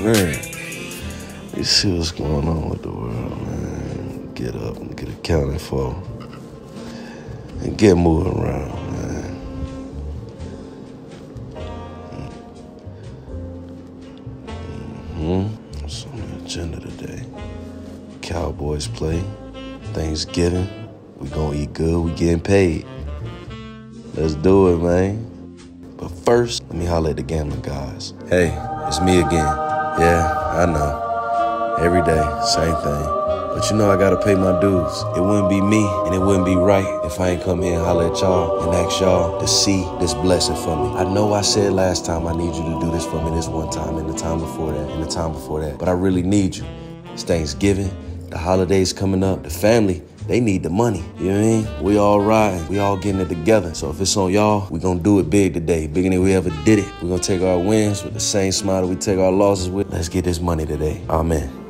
Man, you see what's going on with the world, man. Get up and get accounted for. And get moving around, man. hmm What's on the agenda today? Cowboys play. Thanksgiving. We gonna eat good. We getting paid. Let's do it, man. But first, let me holler at the gambling guys. Hey, it's me again. Yeah, I know. Every day, same thing. But you know I gotta pay my dues. It wouldn't be me and it wouldn't be right if I ain't come here and holler at y'all and ask y'all to see this blessing for me. I know I said last time I need you to do this for me this one time and the time before that and the time before that. But I really need you. It's Thanksgiving, the holidays coming up, the family, they need the money. You know what I mean? We all riding. We all getting it together. So if it's on y'all, we gonna do it big today. Bigger than we ever did it. we gonna take our wins with the same smile that we take our losses with. Let's get this money today. Amen.